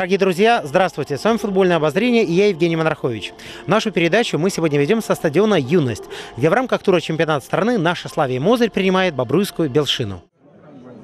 Дорогие друзья, здравствуйте. С вами футбольное обозрение и я Евгений Монархович. Нашу передачу мы сегодня ведем со стадиона «Юность», где в рамках тура чемпионата страны наша Славия Мозырь принимает Бобруйскую Белшину.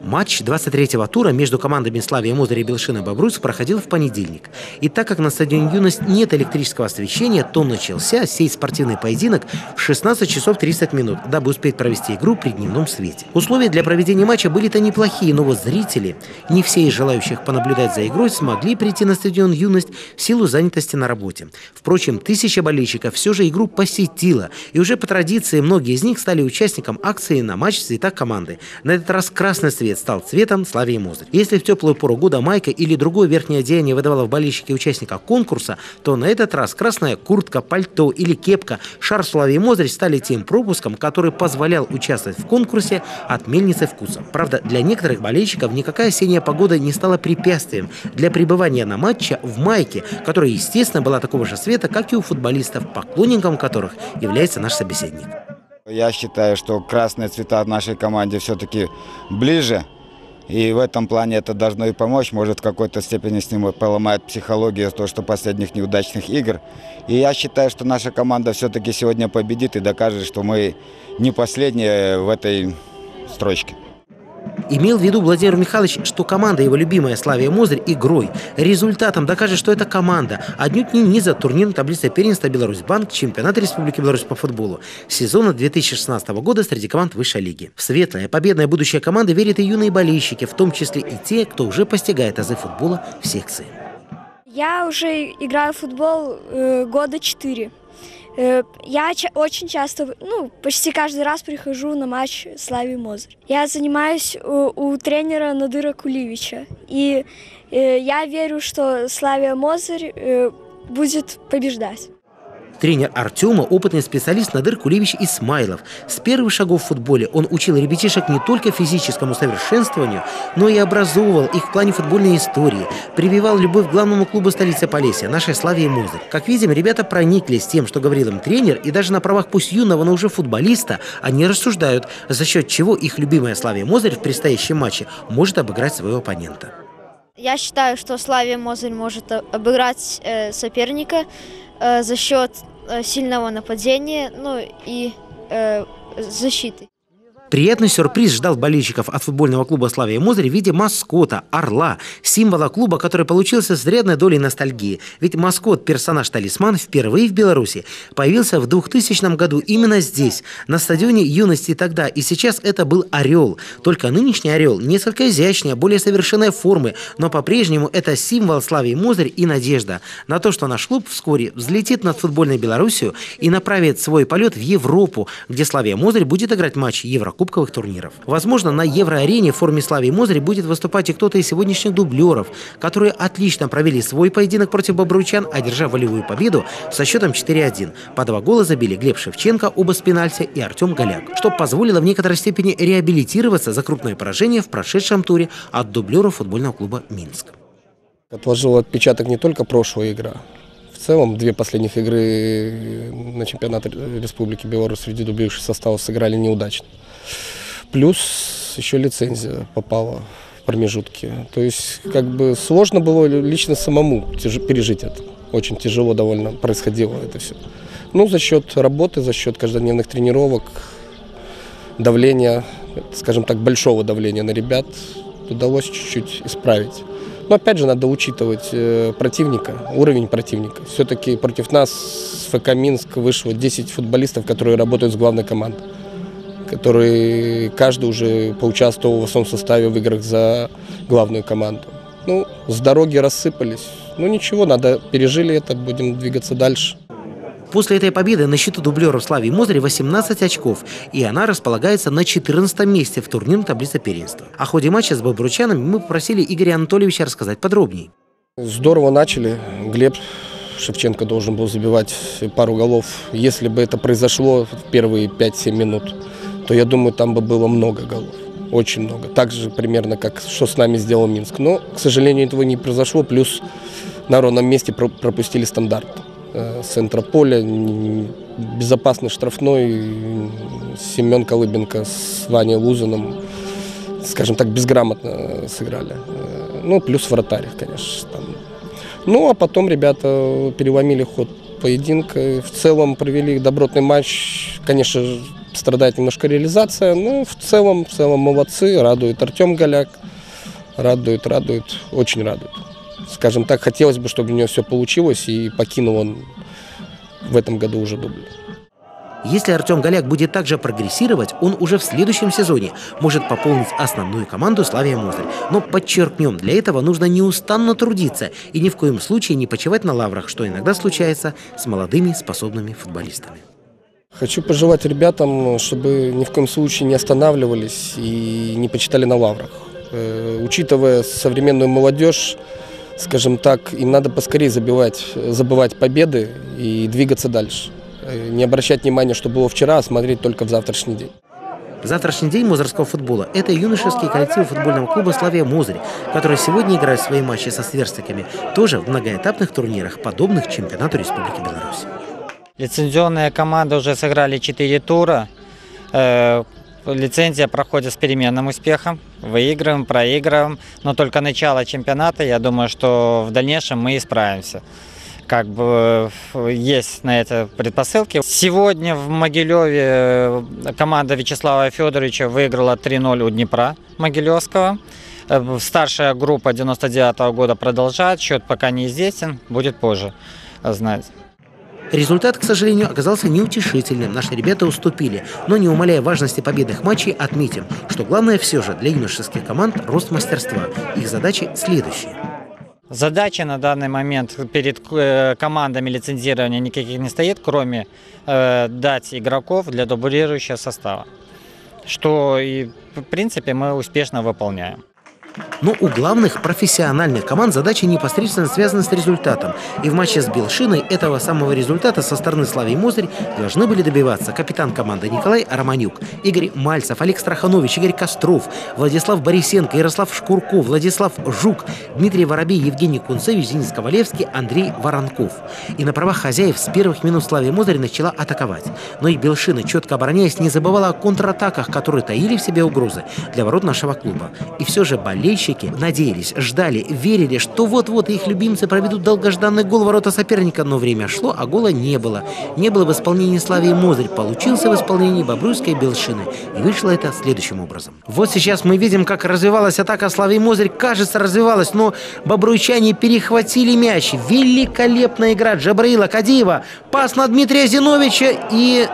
Матч 23-го тура между командами Славия Мозырь и Белшина Бобруйск проходил в понедельник. И так как на стадионе «Юность» нет электрического освещения, то начался сей спортивный поединок в 16 часов 30 минут, дабы успеть провести игру при дневном свете. Условия для проведения матча были-то неплохие, но вот зрители, не все из желающих понаблюдать за игрой, смогли прийти на стадион «Юность» в силу занятости на работе. Впрочем, тысяча болельщиков все же игру посетила, и уже по традиции многие из них стали участником акции на матч в цветах команды. На этот раз красный цвет цвет стал цветом Славии Мозырь. Если в теплую пору года майка или другое верхнее одеяние выдавало в болельщике участника конкурса, то на этот раз красная куртка, пальто или кепка шар Славии Мозырь стали тем пропуском, который позволял участвовать в конкурсе от мельницы вкуса. Правда, для некоторых болельщиков никакая осенняя погода не стала препятствием для пребывания на матче в майке, которая, естественно, была такого же цвета, как и у футболистов, поклонником которых является наш собеседник. Я считаю, что красные цвета нашей команде все-таки ближе. И в этом плане это должно и помочь. Может, в какой-то степени с ним поломает психологию то, что последних неудачных игр. И я считаю, что наша команда все-таки сегодня победит и докажет, что мы не последние в этой строчке. Имел в виду Владимир Михайлович, что команда его любимая Славия Мозырь игрой, результатом докажет, что это команда, отнюдь не низа турнирной таблицы первенства Беларусьбанк, чемпионат Республики Беларусь по футболу сезона 2016 года среди команд высшей лиги. В светлое, победное будущее команды верят и юные болельщики, в том числе и те, кто уже постигает азы футбола в секции. Я уже играю в футбол э, года четыре. Э, я очень часто, ну, почти каждый раз прихожу на матч Слави Мозырь. Я занимаюсь у, у тренера Надыра Кулевича. И э, я верю, что Славия Мозырь э, будет побеждать. Тренер Артема – опытный специалист Надыр Кулевич Исмайлов. С первых шагов в футболе он учил ребятишек не только физическому совершенствованию, но и образовывал их в плане футбольной истории, прививал любовь к главному клубу столицы Полесья, нашей Славе и Мозырь. Как видим, ребята прониклись тем, что говорил им тренер, и даже на правах пусть юного, но уже футболиста, они рассуждают, за счет чего их любимая Славия Мозырь в предстоящем матче может обыграть своего оппонента. Я считаю, что Славия Мозырь может обыграть э, соперника э, за счет э, сильного нападения, ну и э, защиты. Приятный сюрприз ждал болельщиков от футбольного клуба «Славия Мозырь» в виде маскота, орла, символа клуба, который получился с рядной долей ностальгии. Ведь маскот, персонаж-талисман впервые в Беларуси появился в 2000 году именно здесь, на стадионе юности тогда. И сейчас это был орел. Только нынешний орел несколько изящнее, более совершенной формы, но по-прежнему это символ «Славии Мозырь» и надежда на то, что наш клуб вскоре взлетит над футбольной Беларусью и направит свой полет в Европу, где «Славия Мозырь» будет играть матч Еврокубка кубковых турниров. Возможно, на Евроарене в форме Славии Мозырь будет выступать и кто-то из сегодняшних дублеров, которые отлично провели свой поединок против бобручан, одержав волевую победу со счетом 4-1. По два гола забили Глеб Шевченко, оба с и Артем Голяк, что позволило в некоторой степени реабилитироваться за крупное поражение в прошедшем туре от дублеров футбольного клуба «Минск». Отложил отпечаток не только прошлая игра, в целом две последних игры на чемпионат Республики Беларусь среди дублирующих составов сыграли неудачно. Плюс еще лицензия попала в промежутки. То есть как бы сложно было лично самому пережить это. Очень тяжело довольно происходило это все. Ну, за счет работы, за счет каждодневных тренировок, давления, скажем так, большого давления на ребят удалось чуть-чуть исправить. Но опять же надо учитывать э, противника, уровень противника. Все-таки против нас с ФК Минск вышло 10 футболистов, которые работают с главной командой который каждый уже поучаствовал в основном составе в играх за главную команду. Ну, с дороги рассыпались. Ну ничего, надо, пережили это, будем двигаться дальше. После этой победы на счету дублеров Славии Мозыри 18 очков, и она располагается на 14 месте в турнирной таблице первенства. О ходе матча с бобручанами мы попросили Игоря Анатольевича рассказать подробнее. Здорово начали. Глеб Шевченко должен был забивать пару голов. Если бы это произошло в первые 5-7 минут, то я думаю, там бы было много голов. Очень много. Так же примерно, как что с нами сделал Минск. Но, к сожалению, этого не произошло. Плюс на ровном месте пропустили стандарт. Э, с центра безопасный штрафной, Семен Колыбенко с Ваней Лузаном, скажем так, безграмотно сыграли. Э, ну, плюс вратарь, конечно. Там Ну, а потом ребята переломили ход поединка. В целом провели добротный матч. Конечно, страдает немножко реализация, но в целом, в целом молодцы. Радует Артем Голяк. Радует, радует, очень радует. Скажем так, хотелось бы, чтобы у него все получилось и покинул он в этом году уже дубль. Если Артем Голяк будет также прогрессировать, он уже в следующем сезоне может пополнить основную команду Славия Мозырь. Но подчеркнем, для этого нужно неустанно трудиться и ни в коем случае не почивать на лаврах, что иногда случается с молодыми способными футболистами. Хочу пожелать ребятам, чтобы ни в коем случае не останавливались и не почитали на лаврах. Э, учитывая современную молодежь, скажем так, им надо поскорее забивать, забывать победы и двигаться дальше. Э, не обращать внимания, что было вчера, а смотреть только в завтрашний день. Завтрашний день мозырского футбола – это юношеский коллектив футбольного клуба «Славия Мозырь», который сегодня играет свои матчи со сверстниками, тоже в многоэтапных турнирах, подобных чемпионату Республики Беларусь. Лицензионные команды уже сыграли 4 тура. Э, лицензия проходит с переменным успехом. Выигрываем, проигрываем. Но только начало чемпионата, я думаю, что в дальнейшем мы исправимся как бы э, есть на это предпосылки. Сегодня в Могилеве э, команда Вячеслава Федоровича выиграла 3-0 у Днепра Могилевского. Э, старшая группа 99 -го года продолжает, счет пока неизвестен, будет позже знать. Результат, к сожалению, оказался неутешительным. Наши ребята уступили. Но не умаляя важности победных матчей, отметим, что главное все же для юношеских команд – рост мастерства. Их задачи следующие. Задача на данный момент перед э, командами лицензирования никаких не стоит, кроме э, дать игроков для дублирующего состава. Что и в принципе мы успешно выполняем. Но у главных профессиональных команд задача непосредственно связана с результатом. И в матче с Белшиной этого самого результата со стороны Славии Мозырь должны были добиваться капитан команды Николай Романюк, Игорь Мальцев, Олег Страханович, Игорь Костров, Владислав Борисенко, Ярослав Шкурко, Владислав Жук, Дмитрий Воробей, Евгений Кунцевич, Денис Ковалевский, Андрей Воронков. И на правах хозяев с первых минут Славия Мозырь начала атаковать. Но и Белшина, четко обороняясь, не забывала о контратаках, которые таили в себе угрозы для ворот нашего клуба. И все же болезнь болельщики надеялись, ждали, верили, что вот-вот их любимцы проведут долгожданный гол ворота соперника, но время шло, а гола не было. Не было в исполнении Славии Мозырь, получился в исполнении Бобруйской Белшины. И вышло это следующим образом. Вот сейчас мы видим, как развивалась атака Славии Мозырь. Кажется, развивалась, но бобруйчане перехватили мяч. Великолепная игра Джабраила Кадиева. Пас на Дмитрия Зиновича и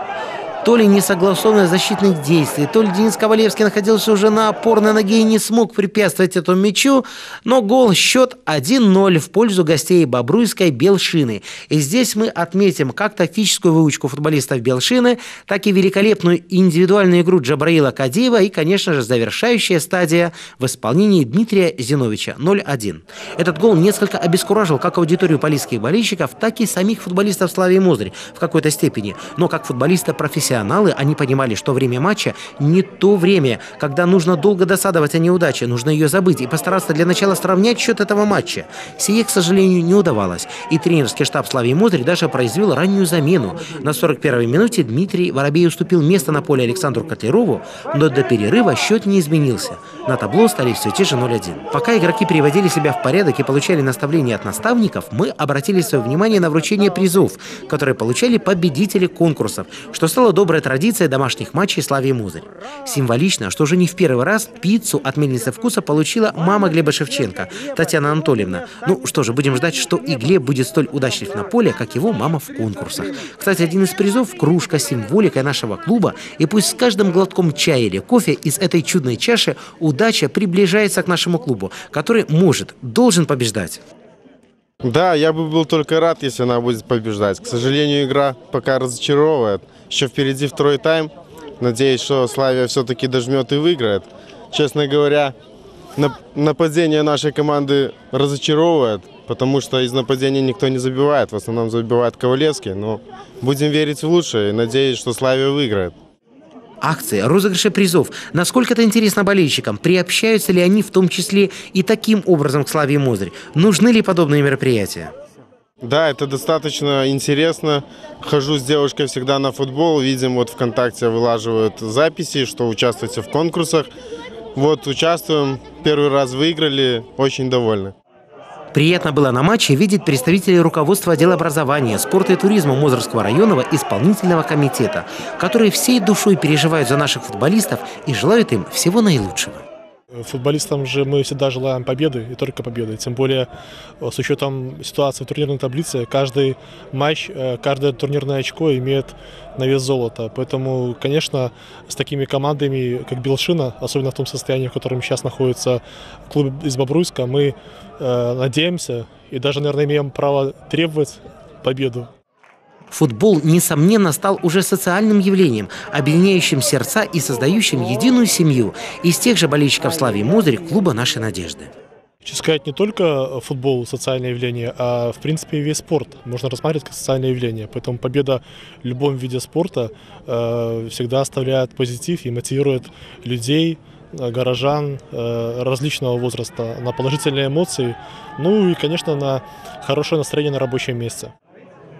то ли несогласованность защитных действий, то ли Денис Ковалевский находился уже на опорной ноге и не смог препятствовать этому мячу, но гол счет 1-0 в пользу гостей Бобруйской Белшины. И здесь мы отметим как тактическую выучку футболистов Белшины, так и великолепную индивидуальную игру Джабраила Кадиева и, конечно же, завершающая стадия в исполнении Дмитрия Зиновича 0-1. Этот гол несколько обескуражил как аудиторию полицейских болельщиков, так и самих футболистов Славии Мозырь в какой-то степени, но как футболиста профессионала профессионалы, они понимали, что время матча не то время, когда нужно долго досадовать о неудаче, нужно ее забыть и постараться для начала сравнять счет этого матча. Сие, к сожалению, не удавалось, и тренерский штаб Славии Мозырь даже произвел раннюю замену. На 41-й минуте Дмитрий Воробей уступил место на поле Александру Котлерову, но до перерыва счет не изменился. На табло стали все те же 0-1. Пока игроки приводили себя в порядок и получали наставления от наставников, мы обратили свое внимание на вручение призов, которые получали победители конкурсов, что стало добрая традиция домашних матчей Славии Музырь. Символично, что уже не в первый раз пиццу от мельницы вкуса получила мама Глеба Шевченко, Татьяна Анатольевна. Ну что же, будем ждать, что и Глеб будет столь удачлив на поле, как его мама в конкурсах. Кстати, один из призов – кружка с символикой нашего клуба, и пусть с каждым глотком чая или кофе из этой чудной чаши удача приближается к нашему клубу, который может, должен побеждать. Да, я бы был только рад, если она будет побеждать. К сожалению, игра пока разочаровывает. Еще впереди второй тайм. Надеюсь, что Славия все-таки дожмет и выиграет. Честно говоря, нападение нашей команды разочаровывает, потому что из нападения никто не забивает. В основном забивает Ковалевский. Но будем верить в лучшее и надеюсь, что Славия выиграет акции, розыгрыши призов. Насколько это интересно болельщикам? Приобщаются ли они в том числе и таким образом к Славе Мозырь? Нужны ли подобные мероприятия? Да, это достаточно интересно. Хожу с девушкой всегда на футбол. Видим, вот ВКонтакте вылаживают записи, что участвуете в конкурсах. Вот участвуем. Первый раз выиграли. Очень довольны. Приятно было на матче видеть представителей руководства отдела образования, спорта и туризма Мозырского районного исполнительного комитета, которые всей душой переживают за наших футболистов и желают им всего наилучшего. Футболистам же мы всегда желаем победы и только победы. Тем более э, с учетом ситуации в турнирной таблице, каждый матч, э, каждое турнирное очко имеет на вес золота. Поэтому, конечно, с такими командами, как Белшина, особенно в том состоянии, в котором сейчас находится клуб из Бобруйска, мы э, надеемся и даже, наверное, имеем право требовать победу. Футбол, несомненно, стал уже социальным явлением, объединяющим сердца и создающим единую семью из тех же болельщиков Славии Мозырь клуба «Нашей надежды». Сказать, не только футбол социальное явление, а в принципе весь спорт можно рассматривать как социальное явление. Поэтому победа в любом виде спорта э, всегда оставляет позитив и мотивирует людей, э, горожан э, различного возраста на положительные эмоции, ну и, конечно, на хорошее настроение на рабочем месте.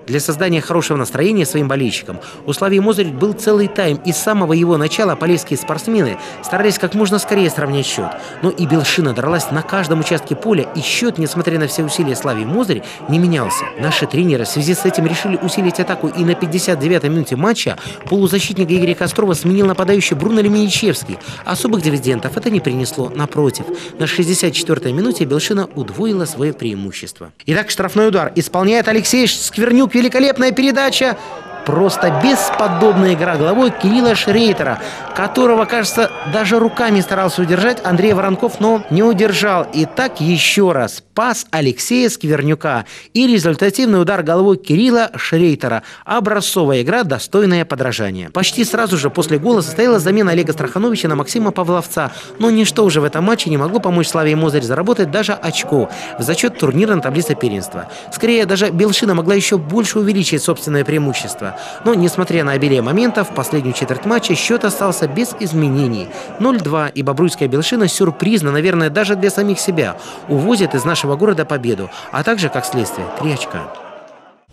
Для создания хорошего настроения своим болельщикам у Славии Мозырь был целый тайм, и с самого его начала полесские спортсмены старались как можно скорее сравнять счет. Но и Белшина дралась на каждом участке поля, и счет, несмотря на все усилия Славии Мозырь, не менялся. Наши тренеры в связи с этим решили усилить атаку, и на 59-й минуте матча полузащитник Игоря Кострова сменил нападающий Бруно Леминичевский. Особых дивидендов это не принесло, напротив. На 64-й минуте Белшина удвоила свое преимущество. Итак, штрафной удар исполняет Алексей Сквернюк великолепная передача Просто бесподобная игра головой Кирилла Шрейтера, которого, кажется, даже руками старался удержать Андрей Воронков, но не удержал. И так еще раз. Пас Алексея Сквернюка и результативный удар головой Кирилла Шрейтера. Образцовая игра, достойная подражания. Почти сразу же после гола состоялась замена Олега Страхановича на Максима Павловца. Но ничто уже в этом матче не могло помочь Славе Мозырь заработать даже очко в зачет турнира на таблице первенства. Скорее, даже Белшина могла еще больше увеличить собственное преимущество. Но, несмотря на обилие моментов, в последнюю четверть матча счет остался без изменений. 0-2, и Бобруйская Белшина сюрпризно, наверное, даже для самих себя, увозит из нашего города победу, а также, как следствие, 3 очка.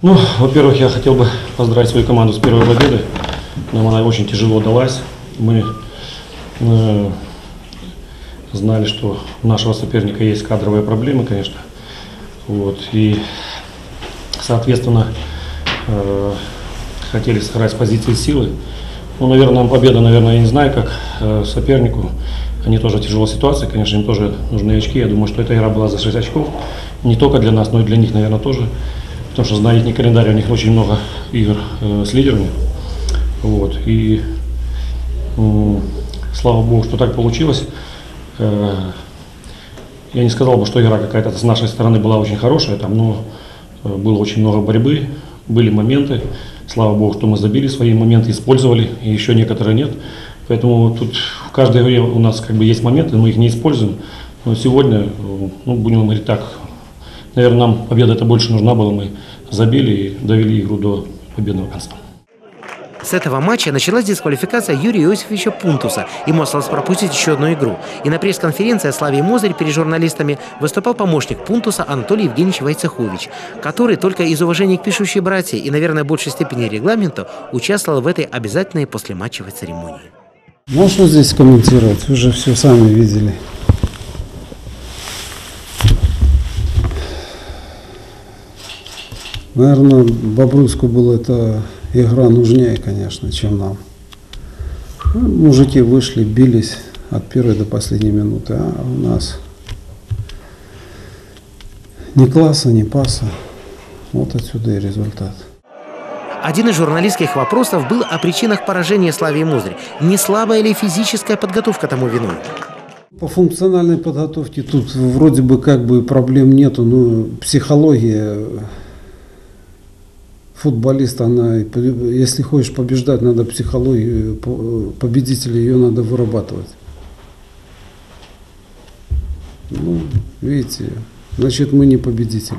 Ну, во-первых, я хотел бы поздравить свою команду с первой победой. Нам она очень тяжело далась. Мы э, знали, что у нашего соперника есть кадровые проблемы, конечно. Вот, и, соответственно, э, хотели сыграть с позиции силы. Ну, наверное, победа, наверное, я не знаю, как э, сопернику. Они тоже тяжелая ситуация, конечно, им тоже нужны очки. Я думаю, что эта игра была за 6 очков. Не только для нас, но и для них, наверное, тоже. Потому что, знаете, не календарь, у них очень много игр э, с лидерами. Вот. И э, слава богу, что так получилось. Э, я не сказал бы, что игра какая-то с нашей стороны была очень хорошая, там, но э, было очень много борьбы, были моменты. Слава Богу, что мы забили свои моменты, использовали, и еще некоторые нет. Поэтому тут в каждой игре у нас как бы есть моменты, мы их не используем. Но сегодня, ну, будем говорить так, наверное, нам победа это больше нужна была. Мы забили и довели игру до победного конца. С этого матча началась дисквалификация Юрия Иосифовича Пунтуса. Ему осталось пропустить еще одну игру. И на пресс-конференции о Славе Мозырь перед журналистами выступал помощник Пунтуса Анатолий Евгеньевич Войцехович, который только из уважения к пишущей братья и, наверное, в большей степени регламента участвовал в этой обязательной послематчевой церемонии. Ну что здесь комментировать? Вы же все сами видели. Наверное, Бобруйску было это игра нужнее, конечно, чем нам. Мужики вышли, бились от первой до последней минуты, а у нас ни класса, ни паса. Вот отсюда и результат. Один из журналистских вопросов был о причинах поражения Славии Музырь. Не слабая ли физическая подготовка тому виной? По функциональной подготовке тут вроде бы как бы проблем нету, но психология футболист, она, если хочешь побеждать, надо психологию победителя, ее надо вырабатывать. Ну, видите, значит, мы не победители.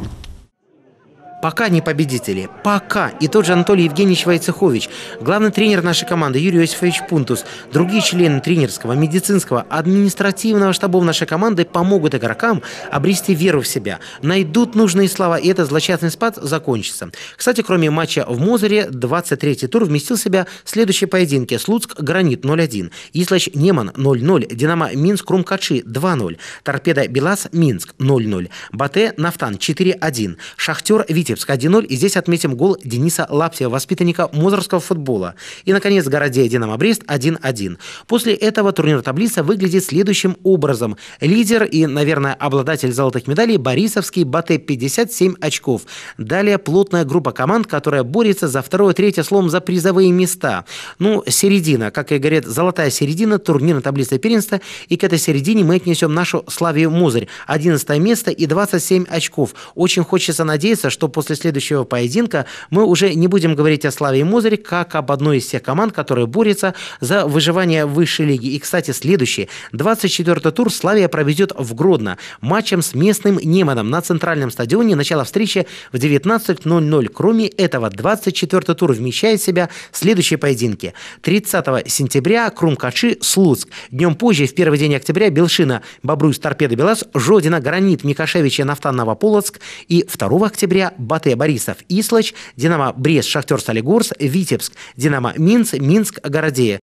Пока не победители. Пока. И тот же Анатолий Евгеньевич Войцехович, главный тренер нашей команды Юрий Иосифович Пунтус, другие члены тренерского, медицинского, административного штабов нашей команды помогут игрокам обрести веру в себя, найдут нужные слова, и этот злочастный спад закончится. Кстати, кроме матча в Мозере, 23-й тур вместил в себя следующие поединки. Слуцк Гранит 0-1, Ислач Неман 0-0, Динамо Минск Румкачи 2-0, Торпеда Белас Минск 0-0, Батэ Нафтан 4-1, Шахтер Витебск 1-0. И здесь отметим гол Дениса Лаптева, воспитанника мозорского футбола. И, наконец, Городея Динамо Брест 1-1. После этого турнир таблица выглядит следующим образом. Лидер и, наверное, обладатель золотых медалей Борисовский Батэ 57 очков. Далее плотная группа команд, которая борется за второе, третье, словом, за призовые места. Ну, середина, как и говорят, золотая середина турнирной таблицы первенства. И к этой середине мы отнесем нашу Славию Мозырь. 11 место и 27 очков. Очень хочется надеяться, что после следующего поединка мы уже не будем говорить о Славе Мозыре как об одной из тех команд, которые борются за выживание высшей лиге. И, кстати, следующий, 24-й тур Славия проведет в Гродно матчем с местным Неманом на центральном стадионе. Начало встречи в 19.00. Кроме этого, 24-й тур вмещает в себя следующие поединки. 30 сентября Крумкачи Слуцк. Днем позже, в первый день октября, Белшина Бобруйс Торпеда Белас, Жодина Гранит Микашевича Нафтан Новополоцк и 2 октября Батэ Борисов Ислач, Динамо Брест Шахтер Солигорск, Витебск, Динамо Минск, Минск Городея.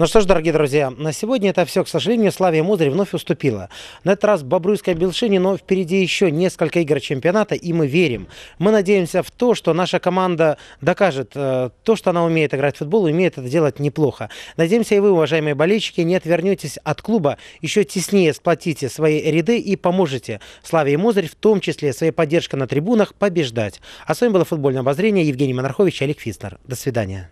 Ну что ж, дорогие друзья, на сегодня это все. К сожалению, Славия Мозырь вновь уступила. На этот раз Бобруйская Белшине, но впереди еще несколько игр чемпионата, и мы верим. Мы надеемся в то, что наша команда докажет э, то, что она умеет играть в футбол, и умеет это делать неплохо. Надеемся, и вы, уважаемые болельщики, не отвернетесь от клуба, еще теснее сплотите свои ряды и поможете Славе Мозырь, в том числе своей поддержкой на трибунах, побеждать. А с вами было футбольное обозрение Евгений Монархович Олег Фиснер. До свидания.